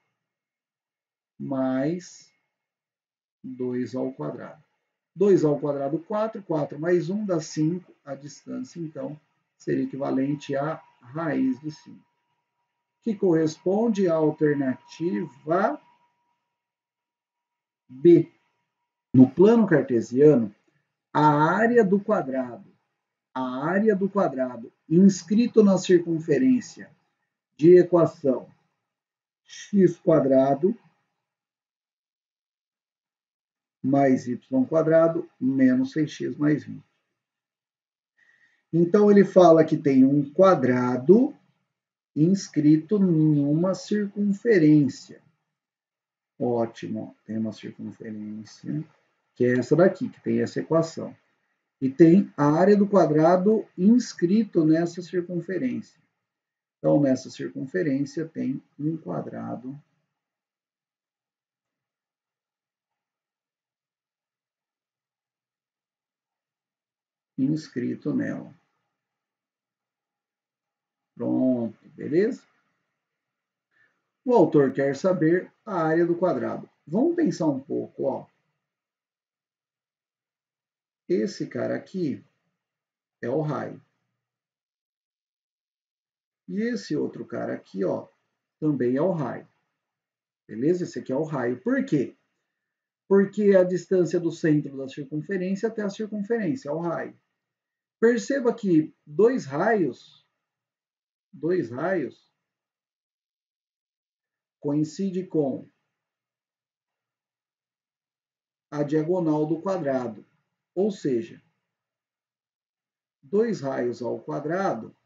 mais 2 ao quadrado. 2 ao quadrado, 4. 4 mais 1 dá 5. A distância, então, seria equivalente a raiz de 5, que corresponde à alternativa B. No plano cartesiano, a área do quadrado, a área do quadrado inscrito na circunferência de equação x quadrado mais y quadrado menos 6x mais 20. Então, ele fala que tem um quadrado inscrito em uma circunferência. Ótimo, tem uma circunferência, que é essa daqui, que tem essa equação. E tem a área do quadrado inscrito nessa circunferência. Então, nessa circunferência tem um quadrado inscrito nela. Pronto, beleza? O autor quer saber a área do quadrado. Vamos pensar um pouco, ó. Esse cara aqui é o raio. E esse outro cara aqui, ó, também é o raio. Beleza? Esse aqui é o raio. Por quê? Porque a distância do centro da circunferência até a circunferência é o raio. Perceba que dois raios dois raios coincide com a diagonal do quadrado, ou seja, dois raios ao quadrado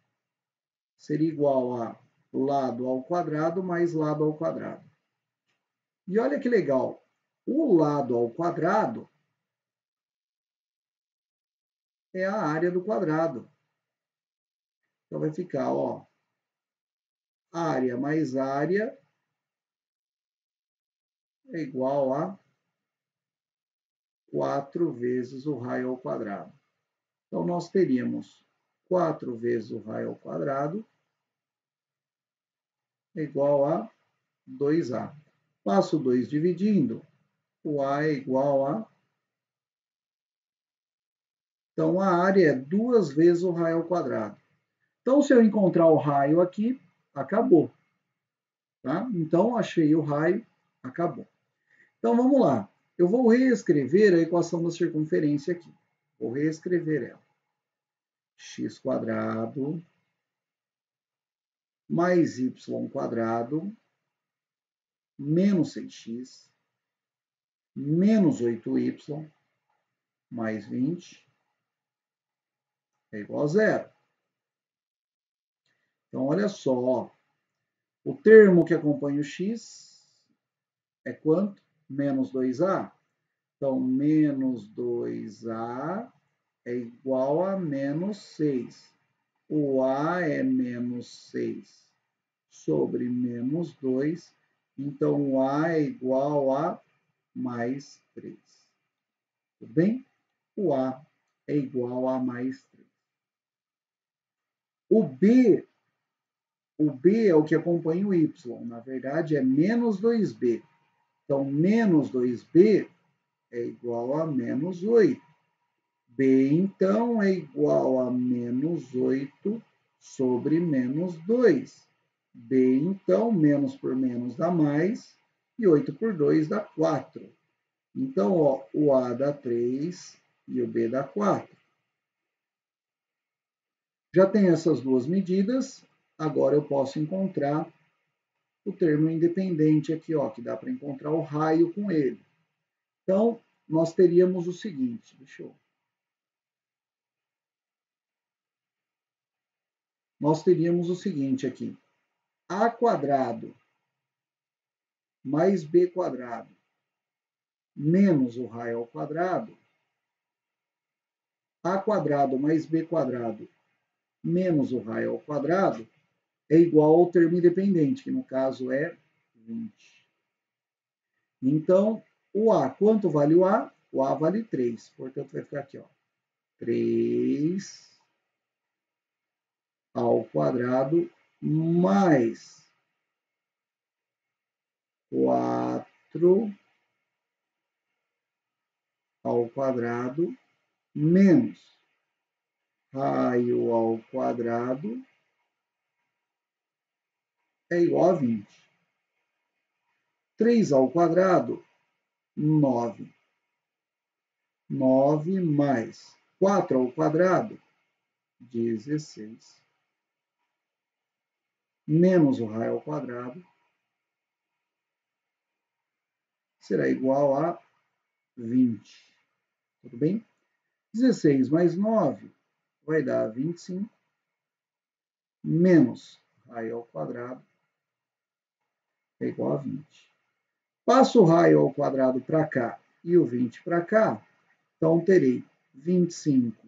seria igual a lado ao quadrado mais lado ao quadrado. E olha que legal, o lado ao quadrado é a área do quadrado. Então vai ficar, ó, área mais área é igual a 4 vezes o raio ao quadrado. Então, nós teríamos 4 vezes o raio ao quadrado é igual a 2A. Passo 2 dividindo, o A é igual a... Então, a área é duas vezes o raio ao quadrado. Então, se eu encontrar o raio aqui, acabou. Tá? Então, achei o raio, acabou. Então, vamos lá. Eu vou reescrever a equação da circunferência aqui. Vou reescrever ela. x mais y menos 6x menos 8y mais 20 é igual a zero. Então, olha só. O termo que acompanha o x é quanto? Menos 2a. Então, menos 2a é igual a menos 6. O a é menos 6 sobre menos 2. Então, o a é igual a mais 3. Tudo bem? O a é igual a mais 3. O b, o b é o que acompanha o y. Na verdade, é menos 2b. Então, menos 2b é igual a menos 8. B, então, é igual a menos 8 sobre menos 2. B, então, menos por menos dá mais, e 8 por 2 dá 4. Então, ó, o A dá 3 e o B dá 4. Já tem essas duas medidas, agora eu posso encontrar o termo independente aqui, ó, que dá para encontrar o raio com ele. Então, nós teríamos o seguinte, deixa eu... Nós teríamos o seguinte aqui, a quadrado mais b quadrado menos o raio ao quadrado, a quadrado mais b quadrado menos o raio ao quadrado é igual ao termo independente, que no caso é 20. Então, o A, quanto vale o A? O A vale 3, portanto vai ficar aqui, ó, 3 ao quadrado mais 4 ao quadrado menos raio ao quadrado é igual a 20. 3 ao quadrado, 9. 9 mais 4 ao quadrado, 16. Menos o raio ao quadrado será igual a 20. Tudo bem? 16 mais 9 vai dar 25. Menos raio ao quadrado é igual a 20. Passo o raio ao quadrado para cá e o 20 para cá, então terei 25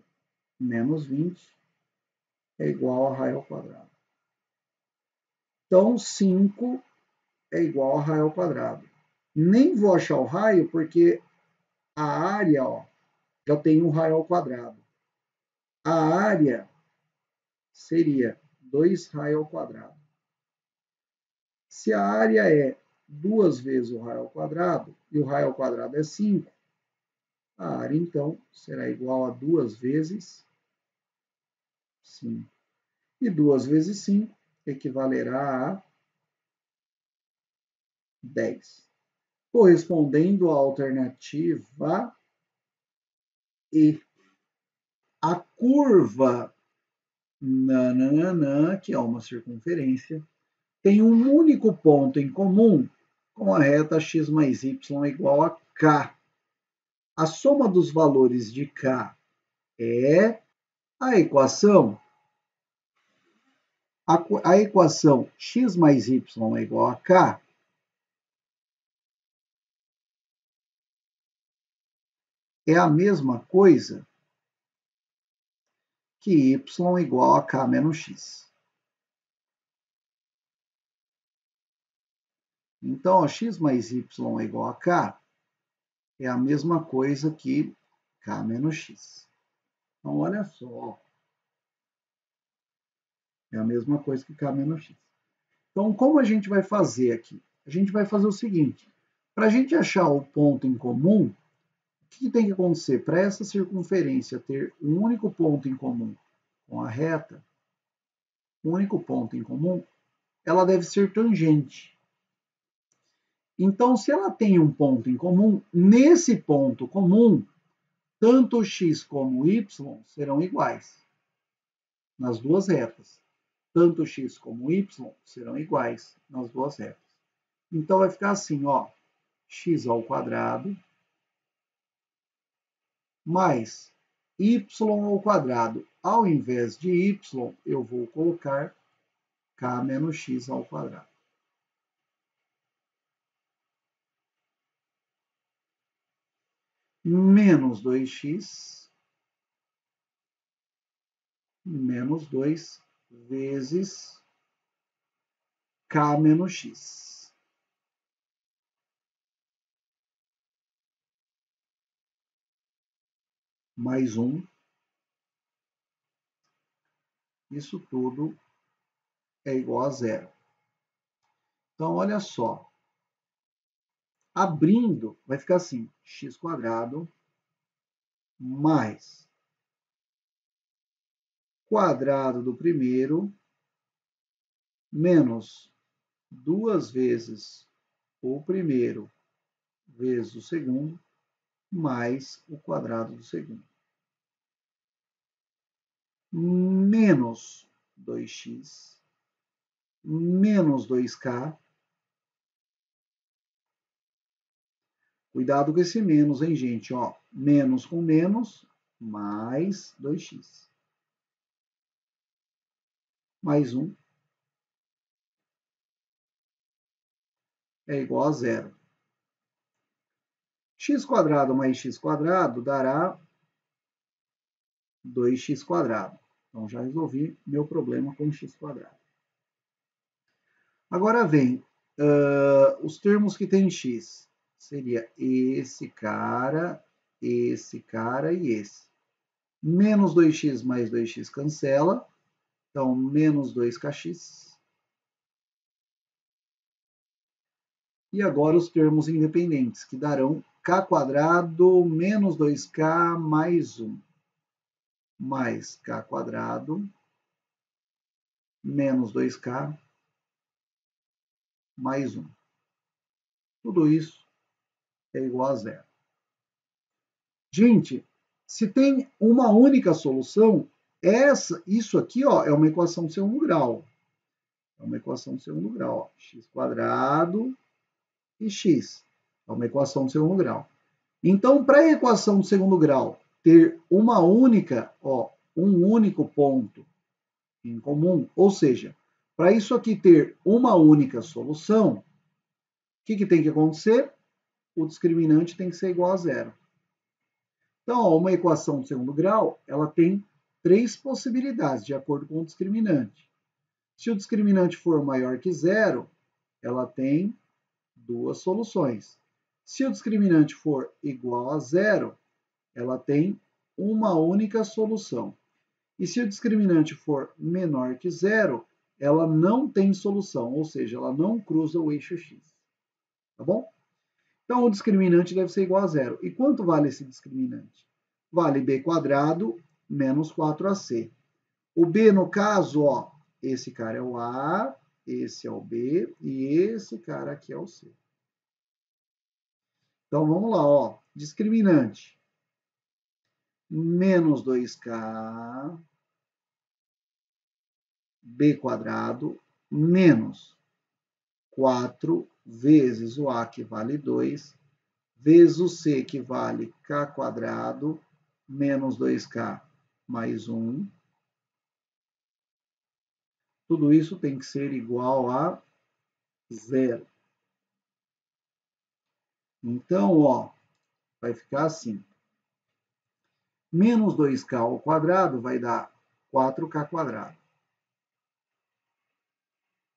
menos 20 é igual a raio ao quadrado. Então, 5 é igual a raio ao quadrado. Nem vou achar o raio, porque a área ó, já tem um raio ao quadrado. A área seria 2 raio ao quadrado. Se a área é duas vezes o raio ao quadrado, e o raio ao quadrado é 5, a área, então, será igual a duas vezes 5. E duas vezes 5 equivalerá a 10. Correspondendo à alternativa E. A curva nananana, que é uma circunferência, tem um único ponto em comum com a reta x mais y igual a k. A soma dos valores de k é a equação a, a equação x mais y é igual a k é a mesma coisa que y igual a k menos x. Então, ó, x mais y é igual a k é a mesma coisa que k menos x. Então, olha só. É a mesma coisa que k menos x. Então, como a gente vai fazer aqui? a gente vai fazer o seguinte. Para a gente achar o ponto em comum, o que tem que acontecer? Para essa circunferência ter um único ponto em comum com a reta, um único ponto em comum, ela deve ser tangente. Então, se ela tem um ponto em comum, nesse ponto comum, tanto x como y serão iguais nas duas retas. Tanto x como y serão iguais nas duas retas. Então, vai ficar assim, ó, x ao quadrado mais y ao quadrado. Ao invés de y, eu vou colocar k menos x ao quadrado. Menos 2x menos 2 vezes k menos x. Mais um. Isso tudo é igual a zero. Então, olha só. Abrindo, vai ficar assim, x quadrado mais quadrado do primeiro menos duas vezes o primeiro vezes o segundo mais o quadrado do segundo. Menos 2x menos 2k. Cuidado com esse menos, hein, gente? Ó, menos com menos, mais 2x. Mais 1 é igual a zero. x mais x dará 2x quadrado. Então, já resolvi meu problema com x quadrado. Agora vem uh, os termos que tem x. Seria esse cara, esse cara e esse. Menos 2x mais 2x cancela. Então, menos 2kx. E agora os termos independentes, que darão k quadrado menos 2k mais 1. Mais k quadrado menos 2k mais 1. Tudo isso é igual a zero. Gente, se tem uma única solução, essa, isso aqui ó, é uma equação de segundo grau. É uma equação de segundo grau. Ó. x quadrado e x. É uma equação de segundo grau. Então, para a equação de segundo grau ter uma única, ó, um único ponto em comum, ou seja, para isso aqui ter uma única solução, o que, que tem que acontecer? O discriminante tem que ser igual a zero. Então, ó, uma equação de segundo grau, ela tem três possibilidades, de acordo com o discriminante. Se o discriminante for maior que zero, ela tem duas soluções. Se o discriminante for igual a zero, ela tem uma única solução. E se o discriminante for menor que zero, ela não tem solução, ou seja, ela não cruza o eixo x. Tá bom? Então, o discriminante deve ser igual a zero. E quanto vale esse discriminante? Vale b menos 4ac. O b, no caso, ó, esse cara é o a, esse é o b e esse cara aqui é o c. Então, vamos lá, ó. Discriminante. Menos 2k b menos 4 vezes o a que vale 2, vezes o c que vale k quadrado menos 2k mais 1. Tudo isso tem que ser igual a zero. Então, ó, vai ficar assim. Menos 2k ao quadrado vai dar 4k quadrado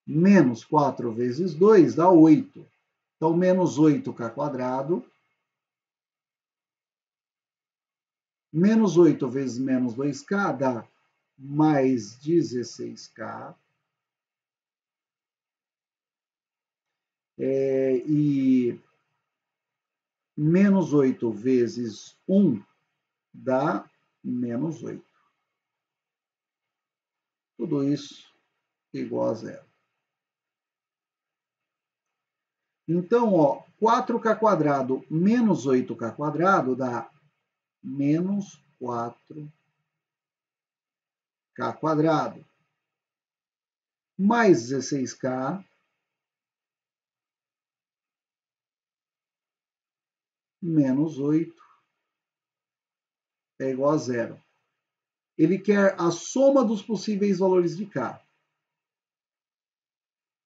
menos 4 vezes 2 dá 8. Então, menos 8k quadrado. Menos 8 vezes menos 2k dá mais 16k. É, e menos 8 vezes 1 dá menos 8. Tudo isso igual a zero. Então, ó, 4k quadrado menos 8k quadrado dá menos 4k quadrado. Mais 16k menos 8 é igual a zero. Ele quer a soma dos possíveis valores de k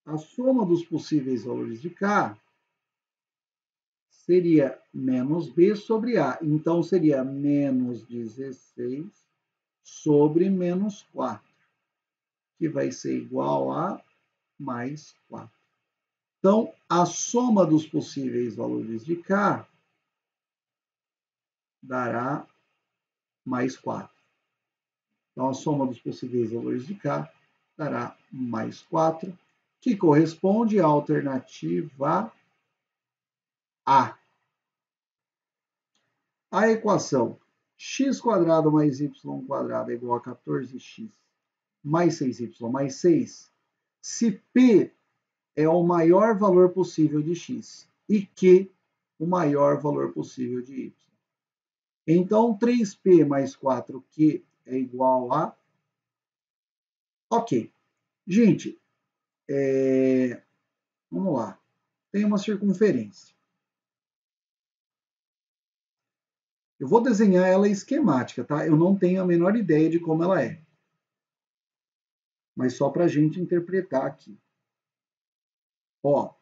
a soma dos possíveis valores de K seria menos B sobre A. Então, seria menos 16 sobre menos 4, que vai ser igual a mais 4. Então, a soma dos possíveis valores de K dará mais 4. Então, a soma dos possíveis valores de K dará mais 4 que corresponde à alternativa A. A equação x mais y é igual a 14x mais 6y mais 6, se P é o maior valor possível de x e Q o maior valor possível de y. Então, 3P mais 4Q é igual a... Ok. Gente, é, vamos lá. Tem uma circunferência. Eu vou desenhar ela esquemática, tá? Eu não tenho a menor ideia de como ela é. Mas só para a gente interpretar aqui. Ó,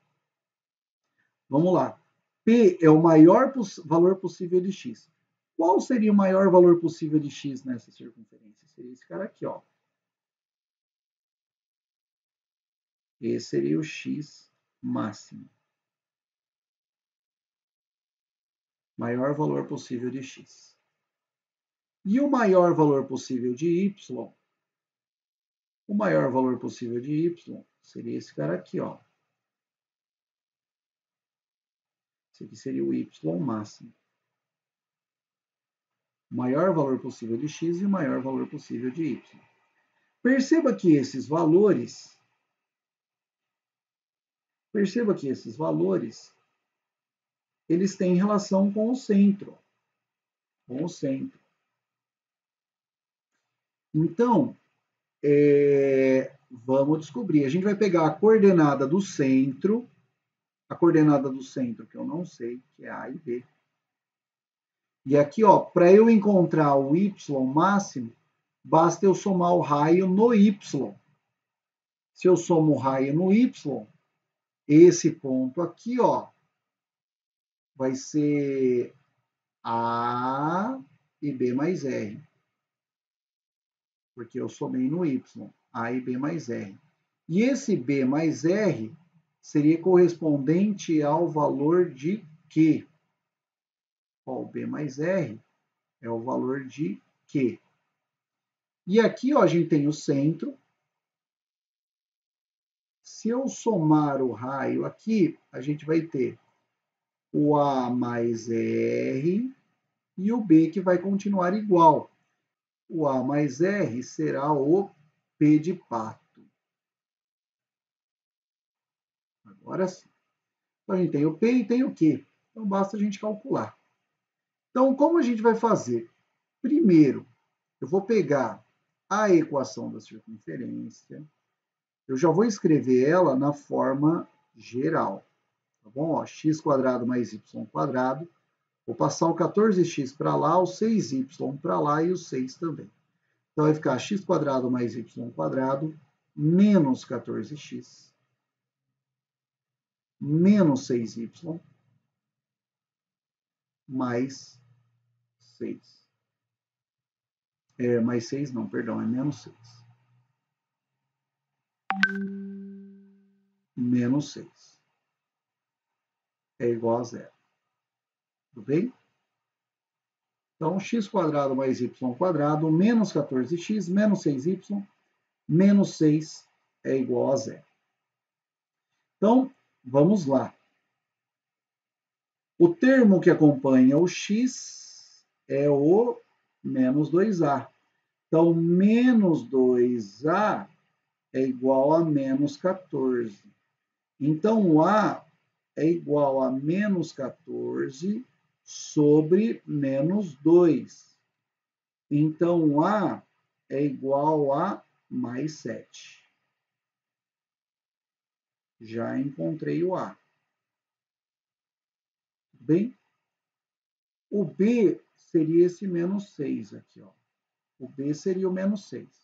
vamos lá. P é o maior valor possível de x. Qual seria o maior valor possível de x nessa circunferência? Seria esse cara aqui, ó. Esse seria o x máximo. Maior valor possível de x. E o maior valor possível de y? O maior valor possível de y seria esse cara aqui, ó. Esse aqui seria o y máximo. O maior valor possível de x e o maior valor possível de y. Perceba que esses valores Perceba que esses valores eles têm relação com o centro. Com o centro. Então, é, vamos descobrir. A gente vai pegar a coordenada do centro, a coordenada do centro, que eu não sei, que é A e B. E aqui, ó, para eu encontrar o y máximo, basta eu somar o raio no y. Se eu somo o raio no y, esse ponto aqui, ó, vai ser A e B mais R. Porque eu somei no Y, A e B mais R. E esse B mais R seria correspondente ao valor de Q. Ó, o B mais R é o valor de Q. E aqui ó, a gente tem o centro, se eu somar o raio aqui, a gente vai ter o A mais R e o B que vai continuar igual. O A mais R será o P de pato. Agora sim. Então, a gente tem o P e tem o Q. Então, basta a gente calcular. Então, como a gente vai fazer? Primeiro, eu vou pegar a equação da circunferência, eu já vou escrever ela na forma geral. Tá bom? Ó, x quadrado mais y quadrado. Vou passar o 14x para lá, o 6y para lá e o 6 também. Então, vai ficar x quadrado mais y quadrado menos 14x menos 6y mais 6. É, mais 6 não, perdão, é menos 6. Menos 6. É igual a zero. Tudo bem? Então, x quadrado mais y quadrado menos 14x menos 6y menos 6 é igual a zero. Então, Vamos lá. O termo que acompanha o x é o menos 2a. Então, menos 2a é igual a menos 14. Então, o a é igual a menos 14 sobre menos 2. Então, o a é igual a mais 7. Já encontrei o A. Bem, o B seria esse menos 6 aqui, ó. O B seria o menos 6.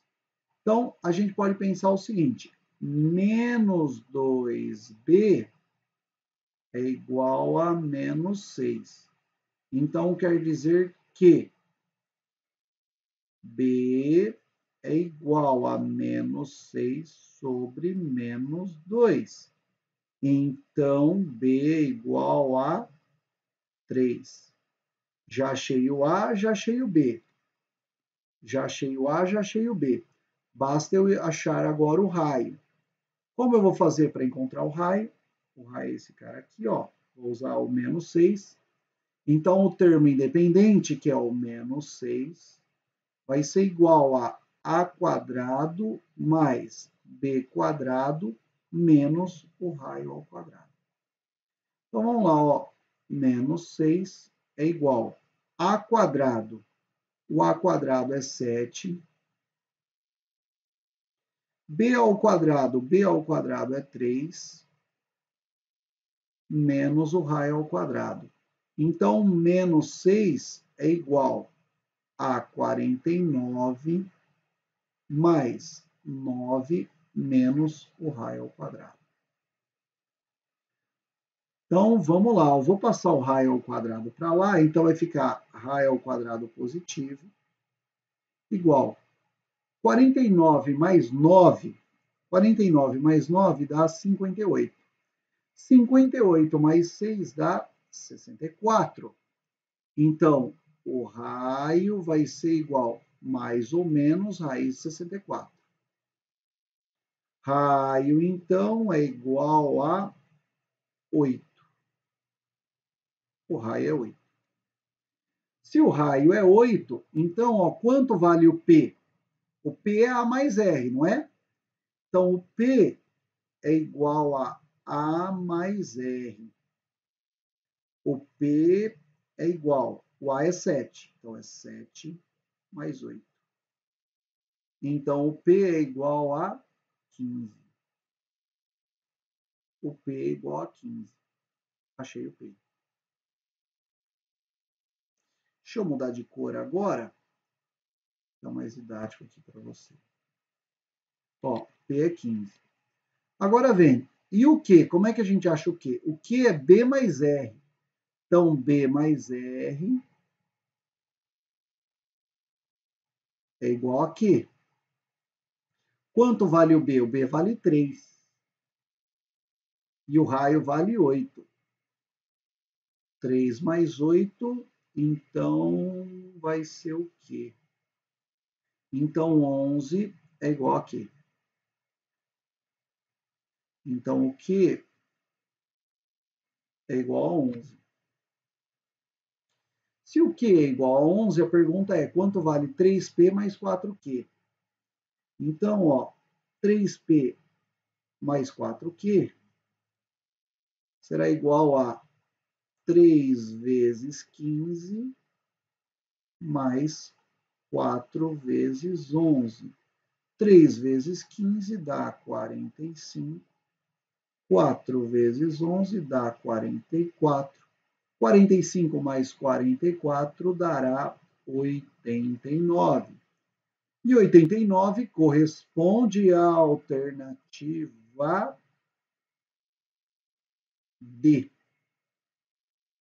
Então, a gente pode pensar o seguinte, menos 2B é igual a menos 6. Então, quer dizer que B é igual a menos 6 sobre menos 2. Então, B é igual a 3. Já achei o A, já achei o B. Já achei o A, já achei o B. Basta eu achar agora o raio. Como eu vou fazer para encontrar o raio? O raio é esse cara aqui, ó. Vou usar o menos 6. Então, o termo independente, que é o menos 6, vai ser igual a a quadrado mais b quadrado menos o raio ao quadrado. Então, vamos lá, ó. menos 6 é igual a quadrado. O a quadrado é 7. B ao quadrado, b ao quadrado é 3, menos o raio ao quadrado. Então, menos 6 é igual a 49 mais 9 menos o raio ao quadrado. Então, vamos lá, eu vou passar o raio ao quadrado para lá, então vai ficar raio ao quadrado positivo igual 49 mais 9, 49 mais 9 dá 58. 58 mais 6 dá 64. Então, o raio vai ser igual mais ou menos raiz de 64. Raio, então, é igual a 8. O raio é 8. Se o raio é 8, então, ó, quanto vale o P? O P é A mais R, não é? Então, o P é igual a A mais R. O P é igual, o A é 7, então é 7 mais 8. Então, o P é igual a 15. O P é igual a 15. Achei o P. Deixa eu mudar de cor agora. Fica mais didático aqui para você. Ó, P é 15. Agora vem, e o Q? Como é que a gente acha o Q? O Q é B mais R. Então, B mais R é igual a Q. Quanto vale o B? O B vale 3. E o raio vale 8. 3 mais 8, então vai ser o quê? Então 11 é igual a quê? Então o que é igual a 11? Se o Q é igual a 11, a pergunta é quanto vale 3P mais 4Q? Então, ó, 3P mais 4Q será igual a 3 vezes 15 mais 4 vezes 11. 3 vezes 15 dá 45. 4 vezes 11 dá 44. 45 mais 44 dará 89. E 89 corresponde à alternativa D.